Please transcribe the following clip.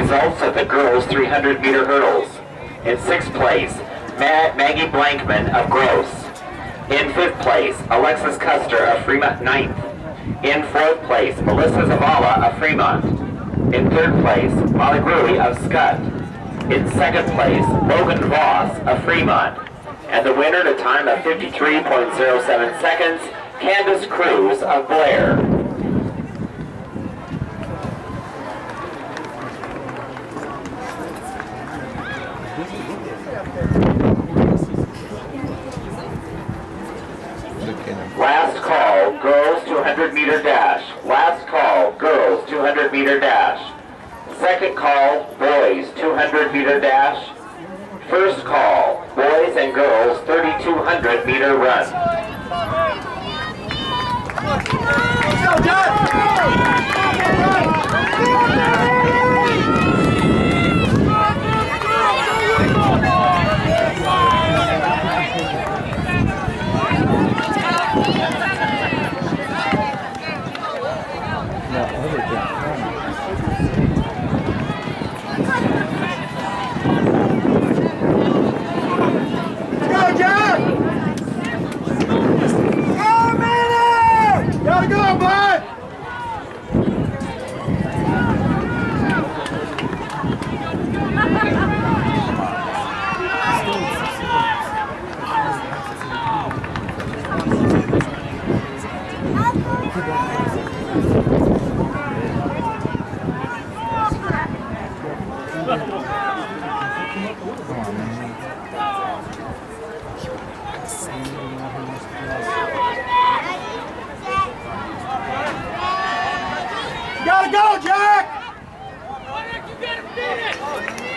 results of the girls' 300 meter hurdles. In sixth place, Ma Maggie Blankman of Gross. In fifth place, Alexis Custer of Fremont ninth. In fourth place, Melissa Zavala of Fremont. In third place, Molly Gruey of Skutt. In second place, Logan Voss of Fremont. And the winner at a time of 53.07 seconds, Candace Cruz of Blair. Last call, girls 200 meter dash. Last call, girls 200 meter dash. Second call, boys 200 meter dash. First call, boys and girls 3200 meter run. Go, You gotta go, Jack! You gotta beat it!